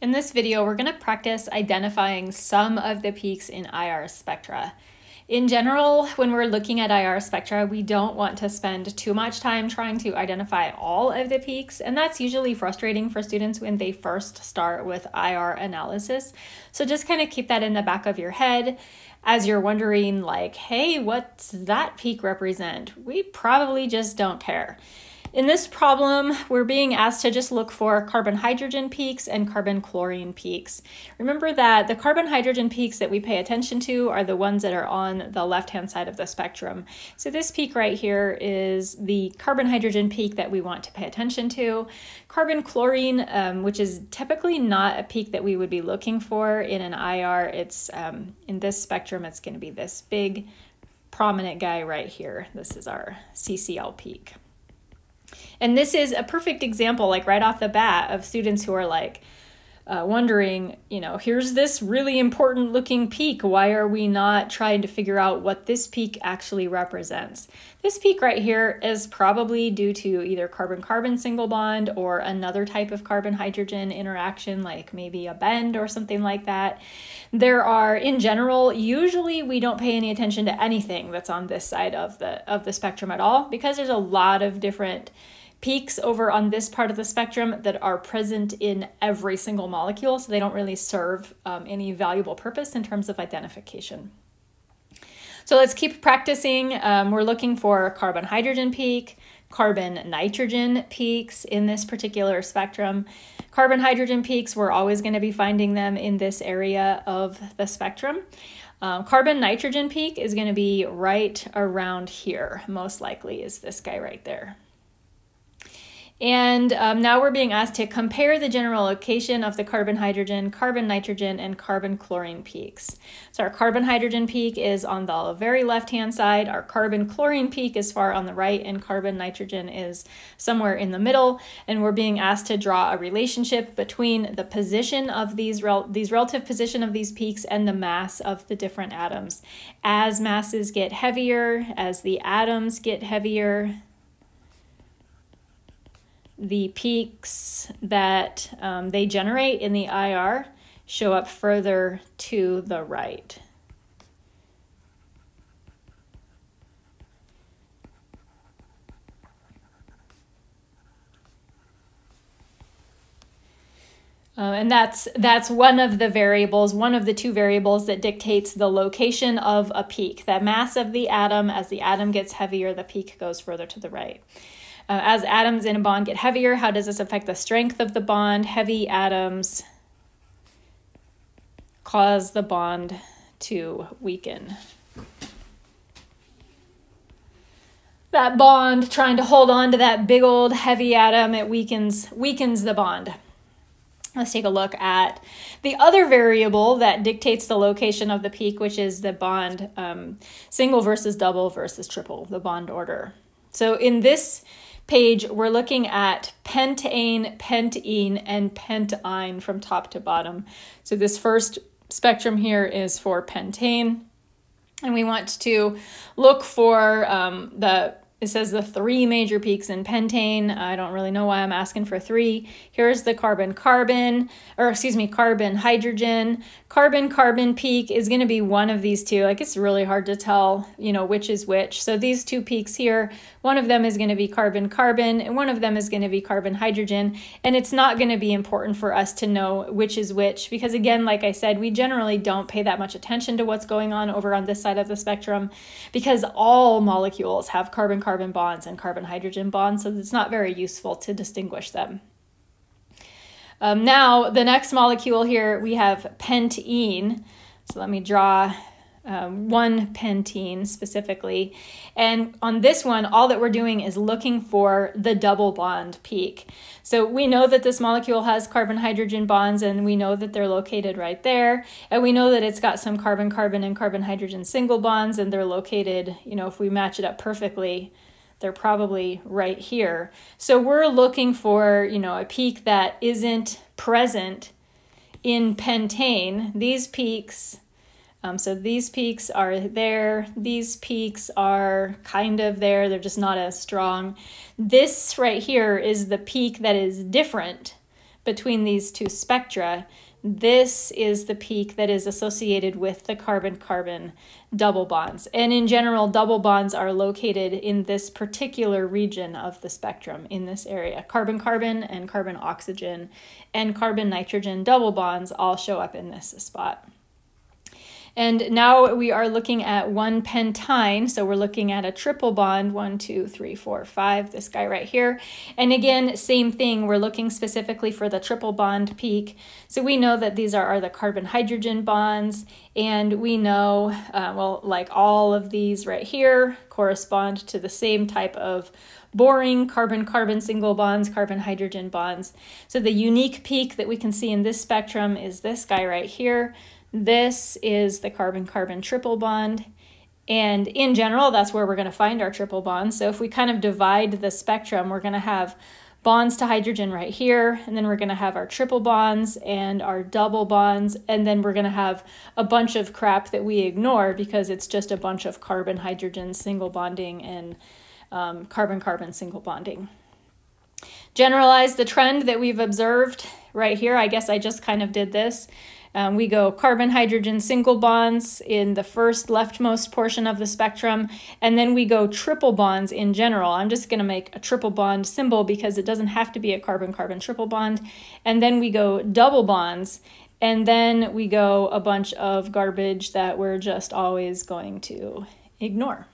In this video, we're going to practice identifying some of the peaks in IR spectra. In general, when we're looking at IR spectra, we don't want to spend too much time trying to identify all of the peaks, and that's usually frustrating for students when they first start with IR analysis. So just kind of keep that in the back of your head as you're wondering like, hey, what's that peak represent? We probably just don't care. In this problem, we're being asked to just look for carbon-hydrogen peaks and carbon-chlorine peaks. Remember that the carbon-hydrogen peaks that we pay attention to are the ones that are on the left-hand side of the spectrum. So this peak right here is the carbon-hydrogen peak that we want to pay attention to. Carbon-chlorine, um, which is typically not a peak that we would be looking for in an IR, it's um, in this spectrum, it's going to be this big prominent guy right here. This is our CCl peak. And this is a perfect example, like right off the bat, of students who are like uh, wondering, you know, here's this really important looking peak. Why are we not trying to figure out what this peak actually represents? This peak right here is probably due to either carbon carbon single bond or another type of carbon hydrogen interaction, like maybe a bend or something like that. There are, in general, usually we don't pay any attention to anything that's on this side of the of the spectrum at all because there's a lot of different peaks over on this part of the spectrum that are present in every single molecule, so they don't really serve um, any valuable purpose in terms of identification. So let's keep practicing. Um, we're looking for carbon hydrogen peak, carbon nitrogen peaks in this particular spectrum. Carbon hydrogen peaks, we're always going to be finding them in this area of the spectrum. Um, carbon nitrogen peak is going to be right around here, most likely is this guy right there. And um, now we're being asked to compare the general location of the carbon hydrogen, carbon nitrogen, and carbon chlorine peaks. So our carbon hydrogen peak is on the very left hand side, our carbon chlorine peak is far on the right, and carbon nitrogen is somewhere in the middle. And we're being asked to draw a relationship between the position of these, rel these relative position of these peaks and the mass of the different atoms. As masses get heavier, as the atoms get heavier, the peaks that um, they generate in the IR show up further to the right. Uh, and that's that's one of the variables, one of the two variables that dictates the location of a peak. The mass of the atom, as the atom gets heavier, the peak goes further to the right. Uh, as atoms in a bond get heavier, how does this affect the strength of the bond? Heavy atoms cause the bond to weaken. That bond trying to hold on to that big old heavy atom, it weakens weakens the bond. Let's take a look at the other variable that dictates the location of the peak, which is the bond um, single versus double versus triple, the bond order. So in this page, we're looking at pentane, pentene, and pentyne from top to bottom. So this first spectrum here is for pentane. And we want to look for um, the it says the three major peaks in pentane. I don't really know why I'm asking for three. Here's the carbon-carbon, or excuse me, carbon-hydrogen. Carbon-carbon peak is going to be one of these two. Like it's really hard to tell, you know, which is which. So these two peaks here, one of them is going to be carbon-carbon, and one of them is going to be carbon-hydrogen. And it's not going to be important for us to know which is which because, again, like I said, we generally don't pay that much attention to what's going on over on this side of the spectrum because all molecules have carbon-carbon carbon bonds and carbon hydrogen bonds, so it's not very useful to distinguish them. Um, now, the next molecule here, we have pentene. So let me draw um, one pentene specifically. And on this one, all that we're doing is looking for the double bond peak. So we know that this molecule has carbon-hydrogen bonds and we know that they're located right there. And we know that it's got some carbon-carbon and carbon-hydrogen single bonds and they're located, you know, if we match it up perfectly, they're probably right here. So we're looking for, you know, a peak that isn't present in pentane. These peaks um, so these peaks are there, these peaks are kind of there, they're just not as strong. This right here is the peak that is different between these two spectra, this is the peak that is associated with the carbon-carbon double bonds. And in general, double bonds are located in this particular region of the spectrum in this area. Carbon-carbon and carbon-oxygen and carbon-nitrogen double bonds all show up in this spot. And now we are looking at one pentyne. So we're looking at a triple bond, one, two, three, four, five, this guy right here. And again, same thing, we're looking specifically for the triple bond peak. So we know that these are, are the carbon-hydrogen bonds, and we know, uh, well, like all of these right here correspond to the same type of boring carbon-carbon single bonds, carbon-hydrogen bonds. So the unique peak that we can see in this spectrum is this guy right here. This is the carbon-carbon triple bond. And in general, that's where we're going to find our triple bonds. So if we kind of divide the spectrum, we're going to have bonds to hydrogen right here, and then we're going to have our triple bonds and our double bonds, and then we're going to have a bunch of crap that we ignore because it's just a bunch of carbon-hydrogen single bonding and um, single bonding. Generalize the trend that we've observed right here. I guess I just kind of did this. Um, we go carbon hydrogen single bonds in the first leftmost portion of the spectrum, and then we go triple bonds in general. I'm just going to make a triple bond symbol because it doesn't have to be a carbon carbon triple bond. And then we go double bonds, and then we go a bunch of garbage that we're just always going to ignore.